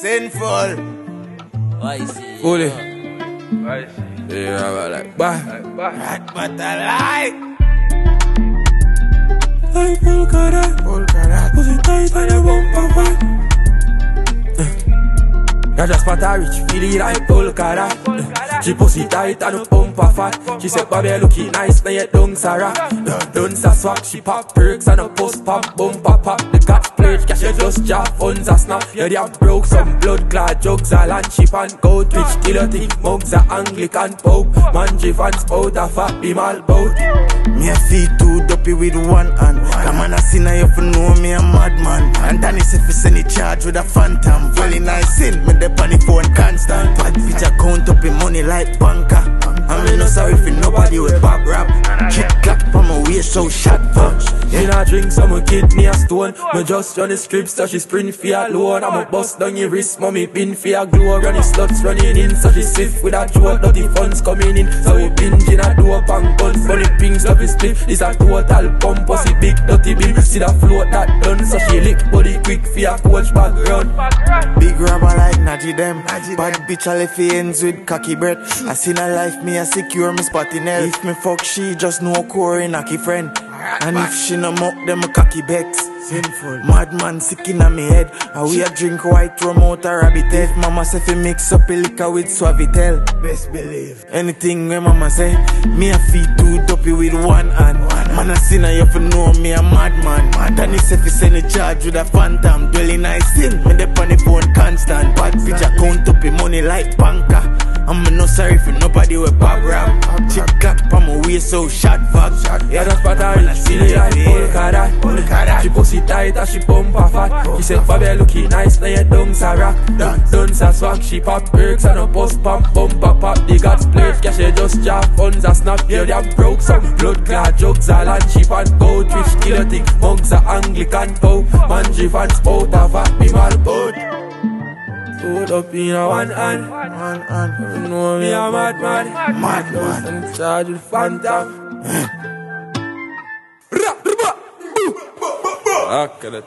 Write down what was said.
Sinful. Fully. Yeah, I'm like, bye. Right, but I like. Like full cara, Full karat. pussy tight and a bumper fat. I just spot a rich, feel it like full cara. She pussy tight and a bumper fat. She said, Bobby, looking nice, now you don't Sarah. Don't sa swag, she pop perks and a post pop, bumper pop. The cat splurge, cash you just jaw funds a snap. Yeah, they have broke some blood clad jugs, a land ship and go twitch, kill a thing. Mugs a Anglican Pope, man, spout a fat, be mal bout. Me a feet too dopey with one hand. Come on, see now you for know me a madman. And Danny say fi send it charge with a phantom. Very nice sin, me the the phone constant. Bad bitch I count up in money like banker. I mean no sorry for nobody with pop rap. Waist so shot punch. Me not drink, so my kidney a stone. Me just run the script, so she sprint for a loan. I'm a bust down your wrist, mommy pin for a glow. Run the sluts running in, so she swift with a joke. Dirty funds coming in, so we binge in a dope and guns. Funny pings of his split, it's a total pump. Big, dirty bill, see that float that done. So she lick body quick for a coach background. Big rubber like Najee them. Bad bitch I left he ends with cocky breath. I seen her life, me I secure me spot in hell. If me fuck she, just no core in a key friend. And if she no muck them a cocky bex. Sinful. Madman sick in me head. And we a drink white rum out a rabbit head. Mama say fi mix up a liquor with Suavitel. Best believe. Anything when mama say, me a feet too dopey with one hand. Man I seen her, you fi know me a madman. Danny say fi send a charge with a phantom. Dwelling I sin, me dep on the phone constant. Bad bitch I count up the money like banker. I'm no sorry for nobody with pop rap. Chick clap on my waist so shot fuck. Yeah, that's what I rich, feel it like full cara. She pussy tight and she bumper fat. She said, Bobby looking nice, now you don't Sarah. Done sa swag, she pop perks and a post pump bumper pop. pop. The got splurge, cash she just jaw funds a snap. Yeah, they broke some blood clad jugs, a land ship and go twitch, kill a thing. Monks a Anglican Pope, man, she fans out of a be mal boat. Hold up in a one hand. Man, man. You know me a madman. Madman. And charge with phantom. Ah, que le